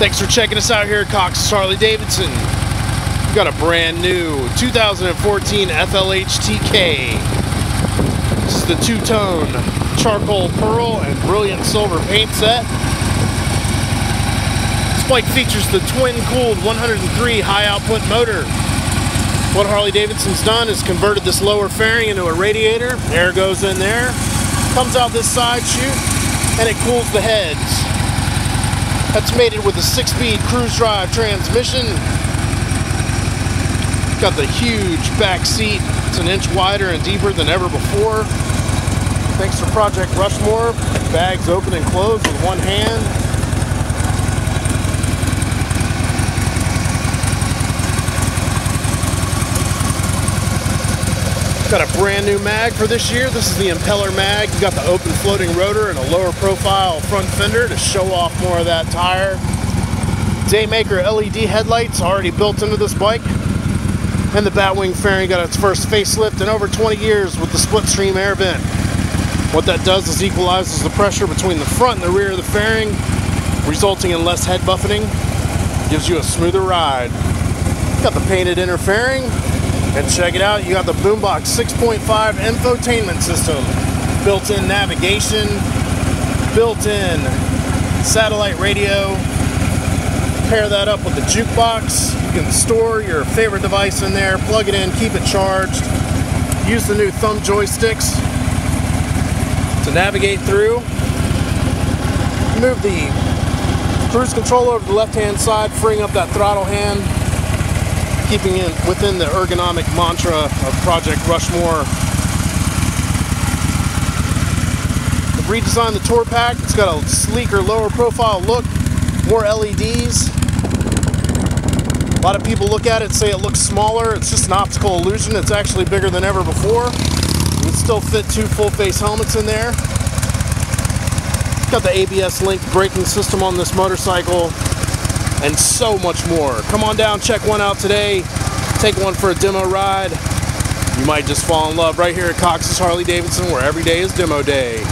Thanks for checking us out here at Cox's Harley Davidson. We've got a brand new 2014 FLH TK. This is the two-tone charcoal pearl and brilliant silver paint set. This bike features the twin-cooled 103 high-output motor. What Harley Davidson's done is converted this lower fairing into a radiator. Air goes in there, comes out this side chute, and it cools the heads. That's mated with a six-speed cruise drive transmission. Got the huge back seat. It's an inch wider and deeper than ever before. Thanks to Project Rushmore, bags open and close with one hand. Got a brand new mag for this year. This is the Impeller mag. You got the open floating rotor and a lower profile front fender to show off more of that tire. Daymaker LED headlights already built into this bike. And the Batwing fairing got its first facelift in over 20 years with the split stream air vent. What that does is equalizes the pressure between the front and the rear of the fairing, resulting in less head buffeting. Gives you a smoother ride. Got the painted inner fairing, and check it out, you got the Boombox 6.5 infotainment system, built-in navigation, built-in satellite radio. Pair that up with the jukebox. You can store your favorite device in there, plug it in, keep it charged. Use the new thumb joysticks to navigate through. Move the cruise control over to the left-hand side, freeing up that throttle hand keeping it within the ergonomic mantra of Project Rushmore. We've redesigned the tour pack. It's got a sleeker, lower profile look, more LEDs. A lot of people look at it say it looks smaller. It's just an optical illusion. It's actually bigger than ever before. You can still fit two full face helmets in there. Got the ABS linked braking system on this motorcycle and so much more. Come on down, check one out today. Take one for a demo ride. You might just fall in love right here at Cox's Harley Davidson, where every day is demo day.